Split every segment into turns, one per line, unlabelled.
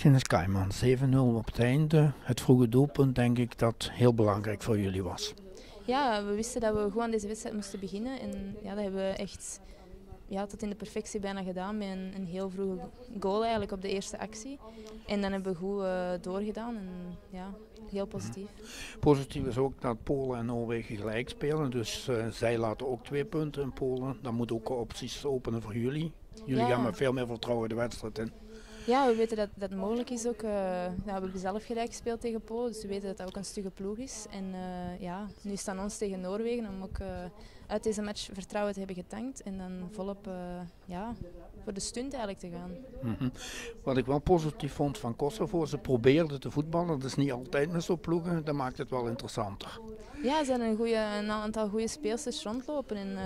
Tinus Kaiman, 7-0 op het einde. Het vroege doelpunt denk ik dat heel belangrijk voor jullie was.
Ja, we wisten dat we gewoon aan deze wedstrijd moesten beginnen. En ja, dat hebben we echt ja, tot in de perfectie bijna gedaan met een, een heel vroege goal eigenlijk op de eerste actie. En dan hebben we goed uh, doorgedaan en ja, heel positief.
Positief is ook dat Polen en Noorwegen gelijk spelen, dus uh, zij laten ook twee punten in Polen. Dan moet ook opties openen voor jullie. Jullie
Ja.
gaan met veel meer vertrouwen de wedstrijd in.
Ja, we weten dat dat mogelijk is ook. eh ja, we hebben zelf gelijk gespeeld tegen Polen, dus we weten dat dat ook een stugge ploeg is. En eh, ja, nu staan ons tegen Noorwegen om ook eh, uit deze match vertrouwen te hebben getankt. En dan volop ja, voor de stunt eigenlijk te gaan.
Mhm. Wat ik wel positief vond van Kosovo, ze probeerden te voetballen. Dat is niet altijd met zo'n ploegen, dat maakt het wel interessanter.
Ja, er zijn een, aantal goede speelsters rondlopen. En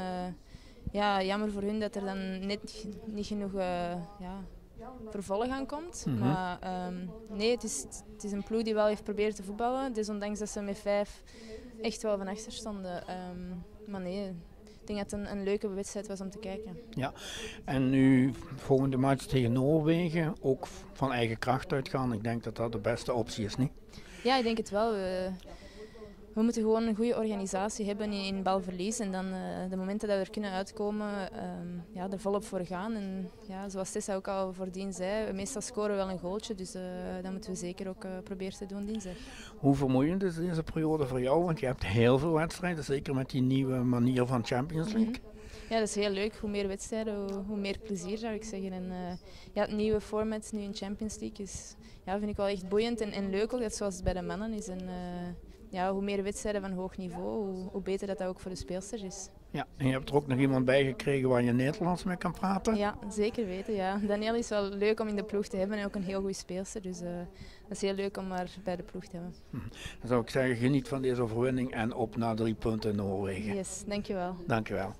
ja, jammer voor hun dat er dan net niet genoeg ja, vervolg aan komt.
Mhm.
Maar ehm, nee, het is, het is een ploeg die wel heeft proberen te voetballen. Dus ondanks dat ze met vijf echt wel van achter stonden. Ehm, maar nee, ik denk dat het een, een leuke wedstrijd was om te kijken.
En nu volgende match tegen Noorwegen, ook van eigen kracht uitgaan. Ik denk dat dat de beste optie is, niet?
Ja, ik denk het wel. We, we moeten gewoon een goede organisatie hebben in, in balverlies. En dan eh, de momenten dat we er kunnen uitkomen, ehm, ja, er volop voor gaan. En ja, zoals Tessa ook al voordien zei, meestal scoren we wel een goaltje. Dus eh, dat moeten we zeker ook eh, proberen te doen dinsdag.
Hoe vermoeiend is deze periode voor jou? Want je hebt heel veel wedstrijden, zeker met die nieuwe manier van Champions League.
Mhm. Ja, dat is heel leuk. Hoe meer wedstrijden, hoe, hoe meer plezier zou ik zeggen. En, eh, ja, het nieuwe format nu in Champions League is, ja, vind ik wel echt boeiend en, en leuk ook, dat zoals het bij de mannen is. En, eh, ja, hoe meer wedstrijden van hoog niveau, hoe, hoe beter dat, dat ook voor de speelsters is.
Ja, en je hebt er ook nog iemand bij gekregen waar je Nederlands mee kan praten.
Ja, zeker weten. Ja. Daniel is wel leuk om in de ploeg te hebben en ook een heel goede speelster. Dus eh, dat is heel leuk om haar bij de ploeg te hebben.
Dan zou ik zeggen, geniet van deze overwinning en op naar drie punten in Noorwegen.
Yes, dankjewel.
Dankjewel.